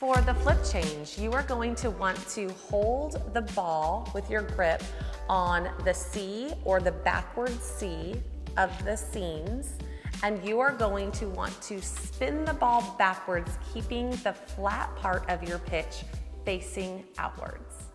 For the flip change, you are going to want to hold the ball with your grip on the C or the backward C of the seams and you are going to want to spin the ball backwards, keeping the flat part of your pitch facing outwards.